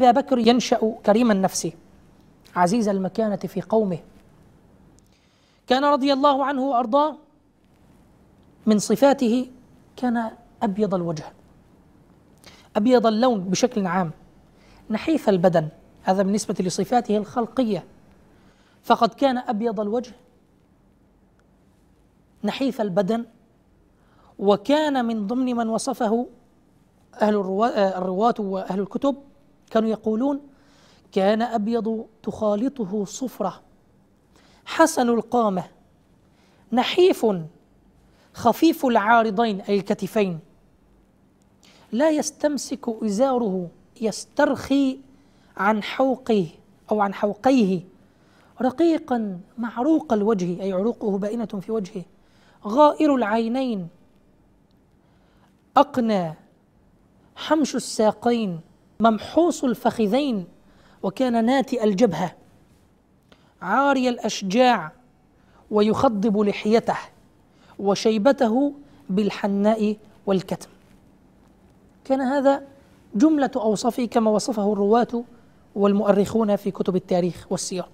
أبا بكر ينشأ كريم النفس عزيز المكانة في قومه. كان رضي الله عنه وأرضاه من صفاته كان أبيض الوجه أبيض اللون بشكل عام نحيف البدن هذا بالنسبة لصفاته الخلقية. فقد كان أبيض الوجه نحيف البدن وكان من ضمن من وصفه أهل الرواة وأهل الكتب كانوا يقولون كان أبيض تخالطه صفرة حسن القامة نحيف خفيف العارضين أي الكتفين. لا يستمسك إزاره يسترخي عن حوقه أو عن حوقيه. رقيقا معروق الوجه أي عروقه بائنة في وجهه. غائر العينين أقنى حمش الساقين. ممحوص الفخذين وكان ناتئ الجبهة عاري الأشجاع ويخضب لحيته وشيبته بالحناء والكتم. كان هذا جملة أوصافه كما وصفه الرواة والمؤرخون في كتب التاريخ والسير